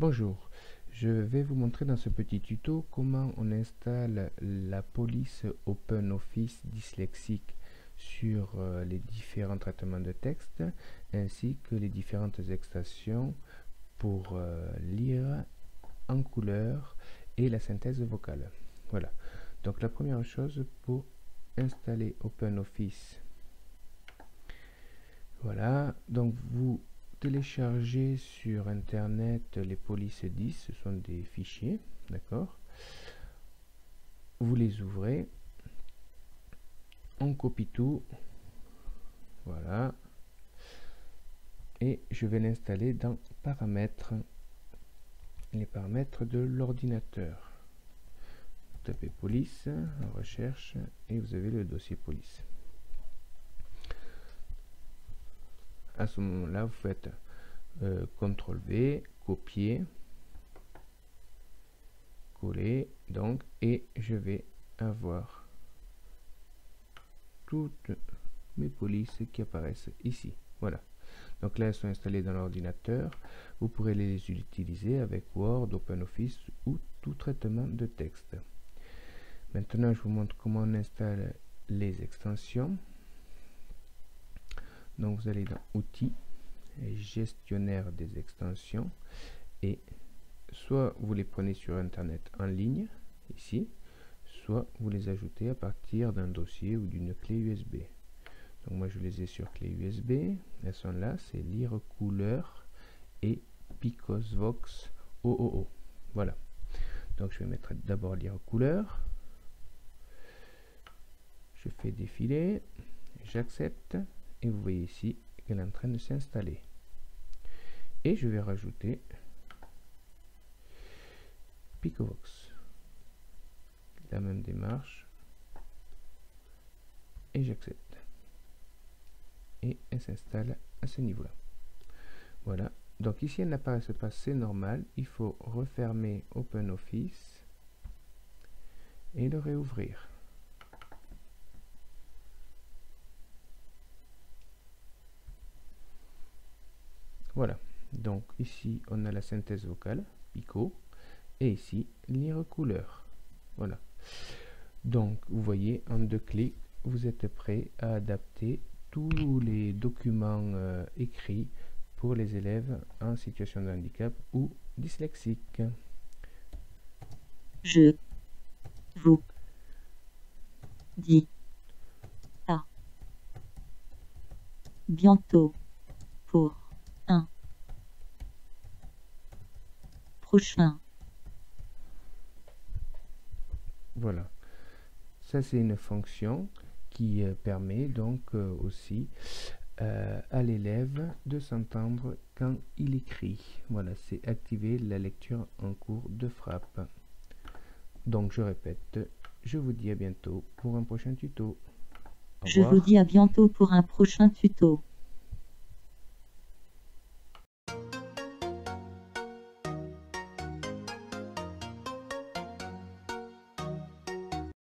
Bonjour, je vais vous montrer dans ce petit tuto comment on installe la police OpenOffice dyslexique sur euh, les différents traitements de texte ainsi que les différentes extensions pour euh, lire en couleur et la synthèse vocale. Voilà, donc la première chose pour installer OpenOffice voilà, donc vous téléchargez sur internet les polices 10, ce sont des fichiers, d'accord? Vous les ouvrez, on copie tout, voilà, et je vais l'installer dans paramètres, les paramètres de l'ordinateur. Tapez police, recherche, et vous avez le dossier police. À ce moment-là, vous faites euh, CTRL V, copier, coller, donc, et je vais avoir toutes mes polices qui apparaissent ici. Voilà. Donc là, elles sont installées dans l'ordinateur. Vous pourrez les utiliser avec Word, OpenOffice ou tout traitement de texte. Maintenant, je vous montre comment on installe les extensions. Donc vous allez dans Outils, Gestionnaire des extensions, et soit vous les prenez sur Internet en ligne, ici, soit vous les ajoutez à partir d'un dossier ou d'une clé USB. Donc moi je les ai sur clé USB, elles sont là, c'est lire couleur et Picosvox OOO. Voilà. Donc je vais mettre d'abord lire couleur. Je fais défiler, j'accepte et vous voyez ici qu'elle est en train de s'installer. Et je vais rajouter Picovox. La même démarche. Et j'accepte. Et elle s'installe à ce niveau là voilà. Donc ici elle n'apparaît pas. C'est normal. Il faut refermer OpenOffice et le réouvrir Voilà, donc ici on a la synthèse vocale, Pico, et ici lire couleur. Voilà. Donc vous voyez, en deux clics, vous êtes prêt à adapter tous les documents euh, écrits pour les élèves en situation de handicap ou dyslexique. Je vous dis à bientôt pour prochain. Voilà. Ça, c'est une fonction qui euh, permet donc euh, aussi euh, à l'élève de s'entendre quand il écrit. Voilà, c'est activer la lecture en cours de frappe. Donc, je répète, je vous dis à bientôt pour un prochain tuto. je vous dis à bientôt pour un prochain tuto.